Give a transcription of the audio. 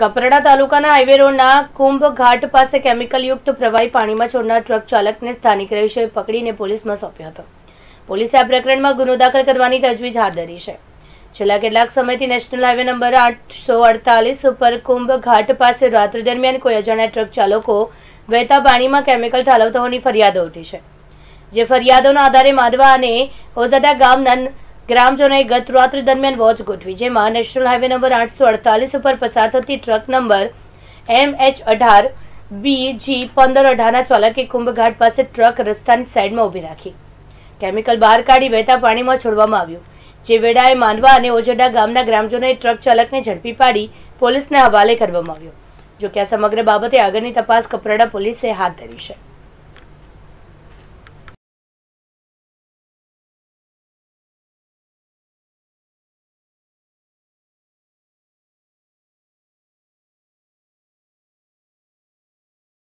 કપરાડા તાલુકાના હાઈવે રોડના કુંભ ઘાટ પાસે કેમિકલયુક્ત પ્રવાહી પાણીમાં છોડનાર ટ્રક ચાલકને સ્થાનિક રહીશોએ પકડીને પોલીસમાં સોંપ્યો હતો. પોલીસે આ પ્રકરણમાં ગુનો દાખલ કરવાની તજવીજ હાથ ધરી છે. છેલ્લા કેટલાક સમયથી નેશનલ હાઈવે નંબર આઠસો અડતાલીસ ઉપર કુંભ ઘાટ પાસે રાત્રિ દરમિયાન કોઈ અજાણ્યા ટ્રક ચાલકો વહેતા પાણીમાં કેમિકલ ઠાલવતા હોવાની ફરિયાદો ઉઠી છે. જે ફરિયાદોના આધારે માધવા અને ઓઝાડા ગામના ગ્રામજનોએ ગત રાત્રિ દરમિયાન વોચ ગોઠવી, જેમાં નેશનલ હાઈવે નંબર આઠસો અડતાલીસ ઉપર પસાર થતી ટ્રક નંબર એમ એચ અઢાર, બી, જી, પંદર અઢારના ચાલકે કુંભઘાટ પાસે ટ્રક રસ્તાની સાઈડમાં ઊભી રાખી. કેમિકલ બહાર કાઢી વહેતા પાણીમાં છોડવામાં આવ્યું. જે વેળાએ માંડવા અને ઓજડા ગામના ગ્રામજનોએ ટ્રક ચાલકને ઝડપી પાડી પોલીસને હવાલે કરવામાં આવ્યો. જોકે આ સમગ્ર બાબતે આગળની તપાસ કપરાડા પોલીસે હાથ ધરી છે.